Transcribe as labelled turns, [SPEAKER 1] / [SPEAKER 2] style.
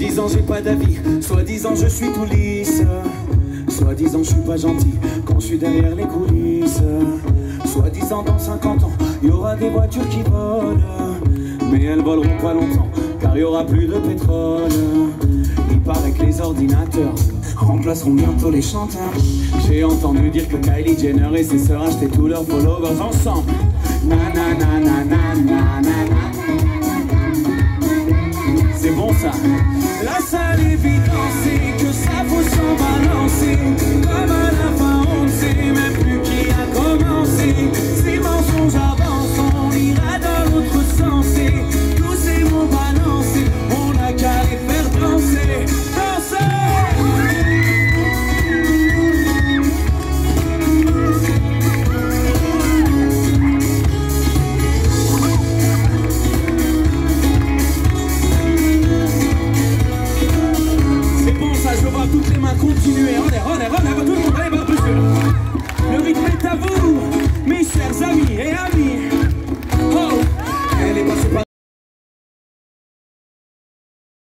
[SPEAKER 1] Soi-disant j'ai pas d'avis, soi-disant je suis tout lisse. Soi-disant je suis pas gentil quand je suis derrière les coulisses. Soi-disant dans 50 ans, il aura des voitures qui volent. Mais elles voleront pas longtemps, car il aura plus de pétrole. Il paraît que les ordinateurs remplaceront bientôt les chanteurs. J'ai entendu dire que Kylie Jenner et ses sœurs achetaient tous leurs followers ensemble. Ça. La seule évidence c'est que continuer. En l'air, en l'air, en l'air, tout le monde, allez, plus Le rythme est à vous, mes chers amis et amis.